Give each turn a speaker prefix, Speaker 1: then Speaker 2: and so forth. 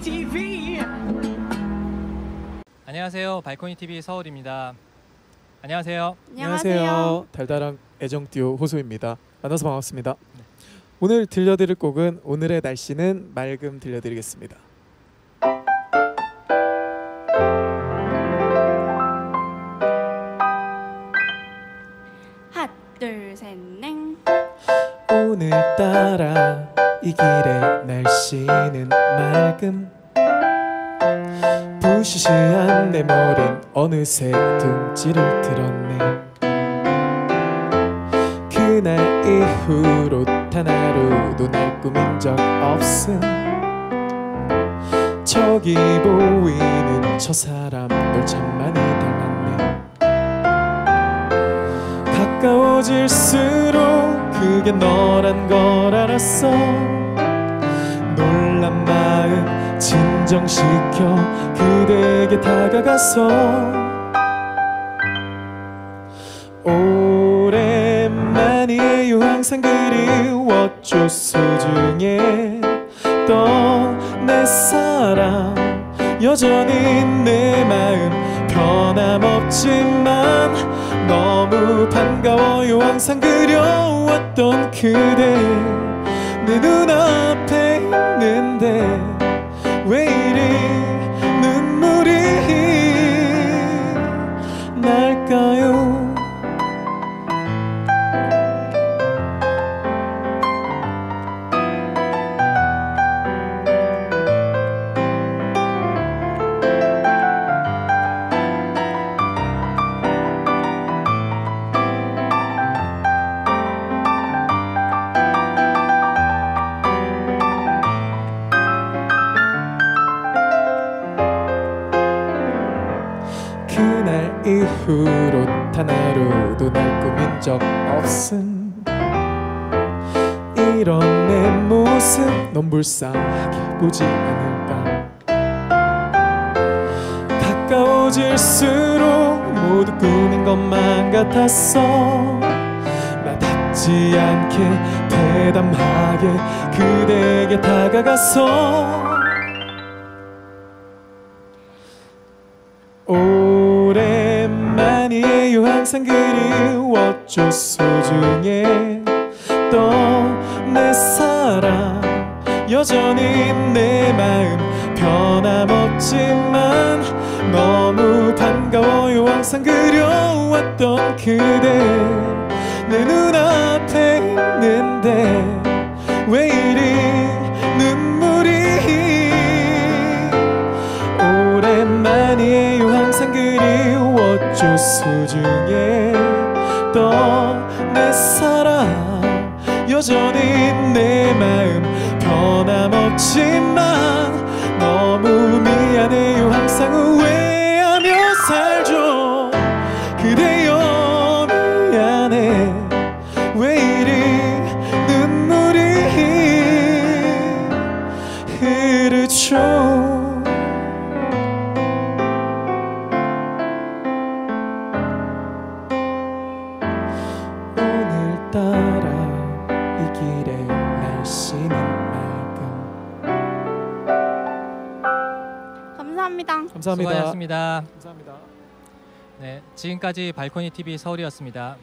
Speaker 1: TV.
Speaker 2: 안녕하세요. 발코니 TV 서울입니다. 안녕하세요.
Speaker 3: 안녕하세요. 달달한 애정 듀오 호소입니다. 만나서 반갑습니다. 오늘 들려드릴 곡은 오늘의 날씨는 맑음 들려드리겠습니다.
Speaker 4: 핫, 둘, 셋, 냉.
Speaker 3: 오늘따라 이 길의 날씨는 맑음. 부시시한 내 머린 어느새 둥지를 들었네. 그날 이후로 단 하루도 날 꾸민 적 없음. 저기 보이는 저 사람 널 참 많이 닮았네. 가까워질수록 그게 너란 걸 알았어. 놀란 마음 진정시켜 그대에게 다가가서 오랜만이에요 항상 그리웠죠. 수중에 떠내 사랑. 여전히 내 마음 변함없지만 너무 반가워요. 항상 그려왔던 그대 이후로 단 하루도 날 꾸민 적 없음. 이런 내 모습 넌 불쌍하게 보지 않을까 가까워질수록 모두 꿈인 것만 같았어. 나 닿지 않게 대담하게 그대에게 다가가서. 오랜만이에요 항상 그리웠죠 소중해. 또내 사랑 여전히 내 마음 변함없지만 너무 반가워요. 항상 그려왔던 그대 소중해 또내 사랑. 여전히 내 마음 변함없지
Speaker 4: 감사합니다.
Speaker 3: 감사합니다.
Speaker 2: 수고하셨습니다.
Speaker 3: 감사합니다.
Speaker 2: 네, 지금까지 발코니 TV 서울이었습니다.